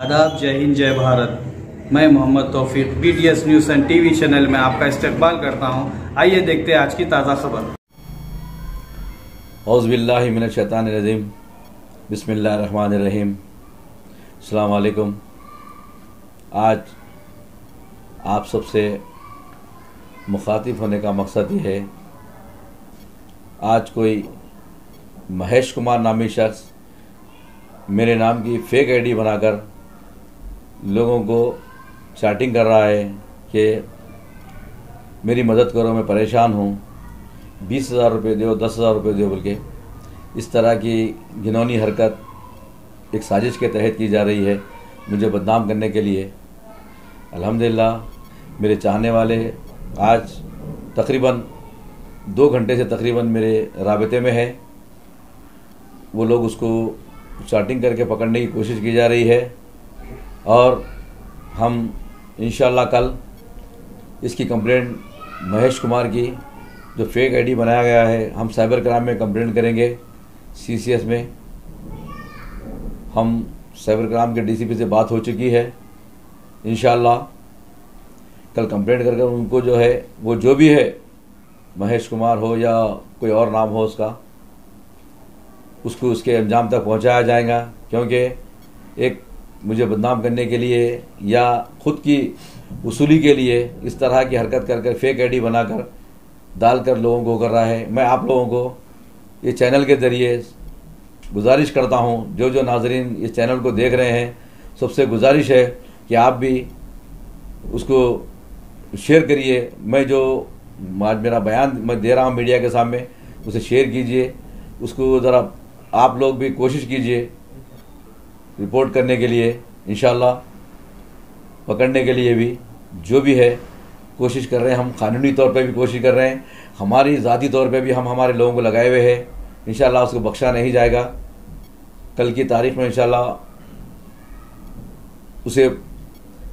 आदाब, जय हिंद, जय भारत। मैं Mohammad Taufiq B T S news and TV channel में आपका इस्तेकबाल करता हूँ। आइए देखते हैं आज की ताज़ा खबर। औज़बिल्लिमिनशैतानरजीम बिसमीम अलकुम आज आप सबसे मुखातिब होने का मकसद ये है, आज कोई महेश कुमार नामी शख्स मेरे नाम की फ़ेक आईडी बनाकर लोगों को चैटिंग कर रहा है कि मेरी मदद करो, मैं परेशान हूँ। बीस हज़ार रुपये दो, दस हज़ार रुपये दो बोल के इस तरह की घिनौनी हरकत एक साजिश के तहत की जा रही है मुझे बदनाम करने के लिए। अल्हम्दुलिल्लाह, मेरे चाहने वाले आज तकरीबन दो घंटे से तकरीबन मेरे रबते में है। वो लोग उसको चार्टिंग करके पकड़ने की कोशिश की जा रही है। और हम इन कल, इसकी कंप्लेंट महेश कुमार की, जो फेक आईडी बनाया गया है, हम साइबर क्राइम में कंप्लेंट करेंगे सीसीएस में। हम साइबर क्राइम के डीसीपी से बात हो चुकी है इन कल कंप्लेंट कर उनको जो है, वो जो भी है, महेश कुमार हो या कोई और नाम हो उसका, उसको उसके अंजाम तक पहुँचाया जाएगा, क्योंकि एक मुझे बदनाम करने के लिए या ख़ुद की वसूली के लिए इस तरह की हरकत कर कर फेक आईडी बनाकर डालकर लोगों को कर रहा है। मैं आप लोगों को ये चैनल के ज़रिए गुजारिश करता हूँ जो जो नाजरीन इस चैनल को देख रहे हैं, सबसे गुजारिश है कि आप भी उसको शेयर करिए। मैं जो आज मेरा बयान मैं दे रहा हूँ मीडिया के सामने, उसे शेयर कीजिए। उसको ज़रा आप लोग भी कोशिश कीजिए रिपोर्ट करने के लिए इन पकड़ने के लिए भी, जो भी है, कोशिश कर रहे हैं, हम कानूनी तौर पे भी कोशिश कर रहे हैं, हमारी ज़ाती तौर पे भी हम हमारे लोगों को लगाए हुए हैं इन उसको बख्शा नहीं जाएगा। कल की तारीख में इन उसे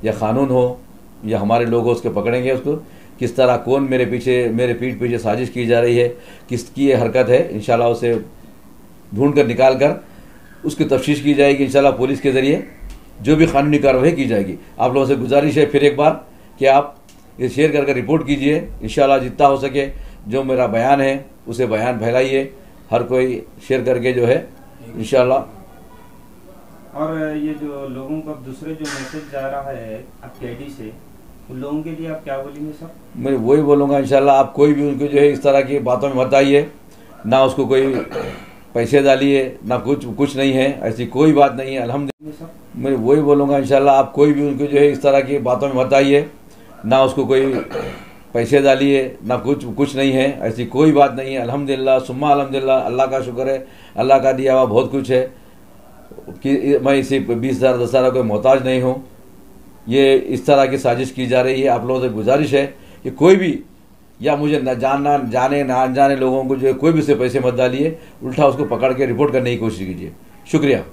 या कानून हो, या हमारे लोग हो, उसके पकड़ेंगे उसको। किस तरह कौन मेरे पीछे, मेरे पीठ पीछे साजिश की जा रही है किसकी ये हरकत है इन उसे ढूंढ कर निकाल कर उसकी तफ्तीश की जाएगी इन पुलिस के ज़रिए। जो भी कानूनी कार्रवाई की जाएगी। आप लोगों से गुजारिश है फिर एक बार कि आप ये शेयर करके रिपोर्ट कीजिए। इन जितना हो सके जो मेरा बयान है उसे बयान फैलाइए। हर कोई शेयर करके जो है इन और ये जो लोगों का दूसरे जो मैसेज जा रहा है आपके आईडी से उन लोगों के लिए आप क्या बोलेंगे सर? मैं वही बोलूँगा इंशाल्लाह आप कोई भी उनको जो है इस तरह की बातों में बताइए ना उसको कोई पैसे डालिए, ना कुछ कुछ नहीं है, ऐसी कोई बात नहीं है अलहमदिल्ला मैं वही बोलूँगा, इंशाल्लाह, आप कोई भी उनको जो है इस तरह की बातों में बताइए, ना उसको कोई पैसे डालिए, ना कुछ कुछ नहीं है, ऐसी कोई बात नहीं है अलहमदिल्ला सुम्मा अलहमदिल्ला अल्लाह का शुक्र है, अल्लाह का दिया हुआ बहुत कुछ है, कि मैं इसी बीस हज़ार, दस हज़ार कोई मोहताज नहीं हूँ। ये इस तरह की साजिश की जा रही है, आप लोगों से गुजारिश है कि कोई भी या मुझे न जानना, जाने, ना अनजाने लोगों को जो है कोई भी से पैसे मत डालिए। उल्टा उसको पकड़ के रिपोर्ट करने की कोशिश कीजिए। शुक्रिया।